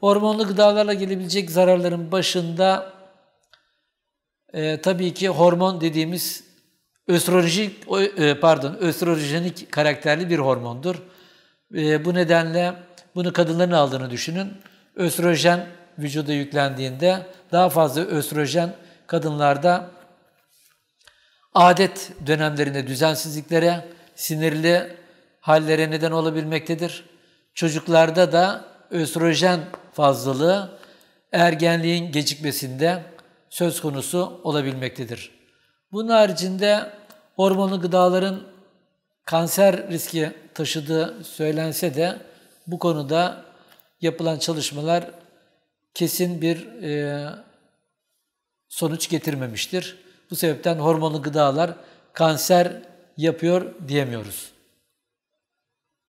Hormonlu gıdalarla gelebilecek zararların başında e, tabii ki hormon dediğimiz östrojik e, pardon östrojenik karakterli bir hormondur. E, bu nedenle bunu kadınların aldığını düşünün. Östrojen vücuda yüklendiğinde daha fazla östrojen kadınlarda adet dönemlerinde düzensizliklere, sinirli hallere neden olabilmektedir. Çocuklarda da östrojen fazlalığı ergenliğin gecikmesinde söz konusu olabilmektedir. Bunun haricinde hormonlu gıdaların kanser riski taşıdığı söylense de bu konuda yapılan çalışmalar kesin bir e, sonuç getirmemiştir. Bu sebepten hormonlu gıdalar kanser yapıyor diyemiyoruz.